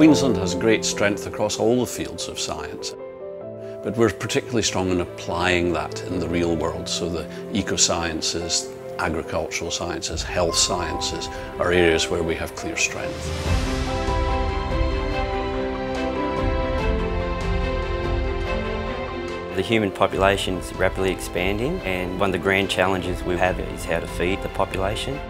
Queensland has great strength across all the fields of science, but we're particularly strong in applying that in the real world. So the eco-sciences, agricultural sciences, health sciences are areas where we have clear strength. The human population is rapidly expanding and one of the grand challenges we have is how to feed the population.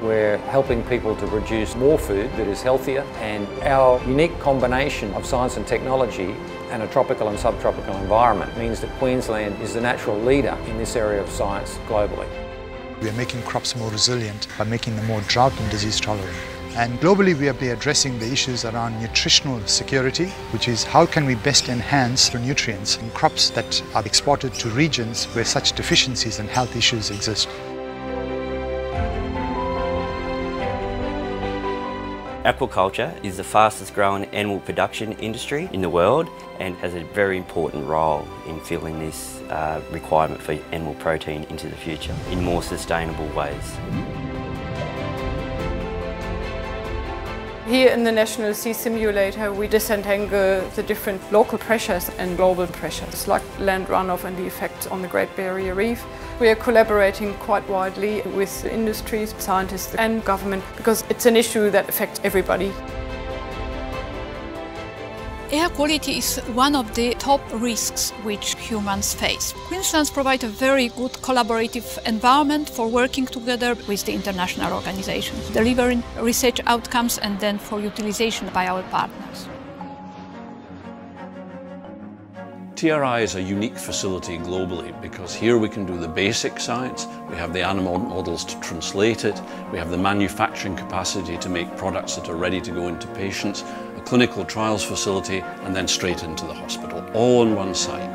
We're helping people to produce more food that is healthier and our unique combination of science and technology and a tropical and subtropical environment means that Queensland is the natural leader in this area of science globally. We are making crops more resilient by making them more drought and disease tolerant. And globally, we are addressing the issues around nutritional security, which is how can we best enhance the nutrients in crops that are exported to regions where such deficiencies and health issues exist. Aquaculture is the fastest growing animal production industry in the world and has a very important role in filling this uh, requirement for animal protein into the future in more sustainable ways. Here in the National Sea Simulator we disentangle the different local pressures and global pressures like land runoff and the effects on the Great Barrier Reef. We are collaborating quite widely with industries, scientists and government because it's an issue that affects everybody. Air quality is one of the top risks which humans face. Queensland provides a very good collaborative environment for working together with the international organizations, delivering research outcomes and then for utilization by our partners. TRI is a unique facility globally because here we can do the basic science, we have the animal models to translate it, we have the manufacturing capacity to make products that are ready to go into patients, a clinical trials facility and then straight into the hospital, all on one site.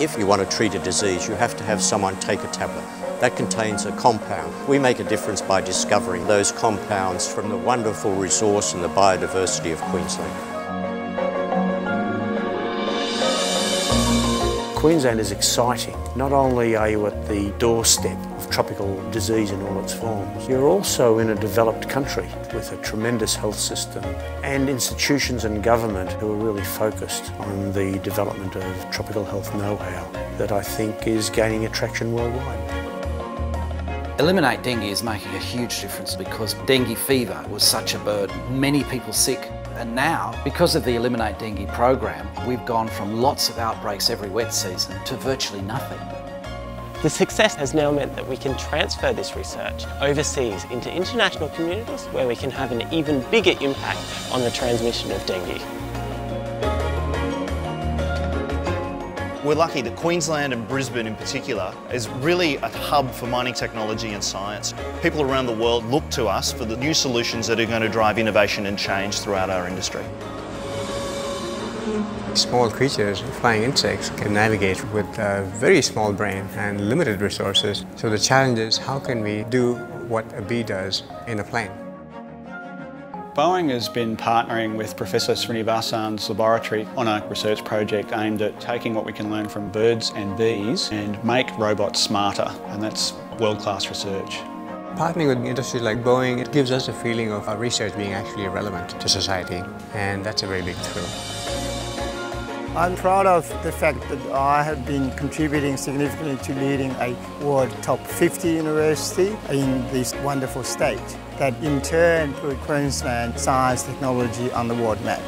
If you want to treat a disease, you have to have someone take a tablet. That contains a compound. We make a difference by discovering those compounds from the wonderful resource and the biodiversity of Queensland. Queensland is exciting. Not only are you at the doorstep of tropical disease in all its forms, you're also in a developed country with a tremendous health system and institutions and government who are really focused on the development of tropical health know-how that I think is gaining attraction worldwide. Eliminate dengue is making a huge difference because dengue fever was such a burden. Many people sick. And now, because of the Eliminate Dengue program, we've gone from lots of outbreaks every wet season to virtually nothing. The success has now meant that we can transfer this research overseas into international communities where we can have an even bigger impact on the transmission of dengue. We're lucky that Queensland and Brisbane in particular is really a hub for mining technology and science. People around the world look to us for the new solutions that are going to drive innovation and change throughout our industry. Small creatures, flying insects, can navigate with a very small brain and limited resources. So the challenge is how can we do what a bee does in a plane? Boeing has been partnering with Professor Srinivasan's laboratory on a research project aimed at taking what we can learn from birds and bees and make robots smarter, and that's world-class research. Partnering with industries like Boeing, it gives us a feeling of our research being actually relevant to society, and that's a very big thrill. I'm proud of the fact that I have been contributing significantly to leading a world top 50 university in this wonderful state that in turn put Queensland science technology on the world map.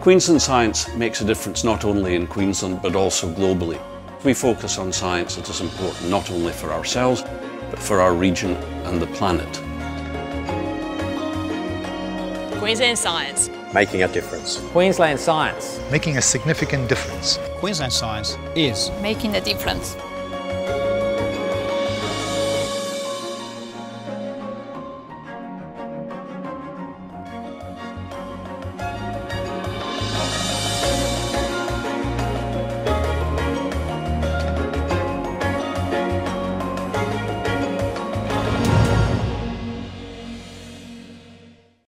Queensland science makes a difference not only in Queensland but also globally. We focus on science that is important not only for ourselves but for our region and the planet. Queensland Science. Making a difference. Queensland Science. Making a significant difference. Queensland Science is making a difference.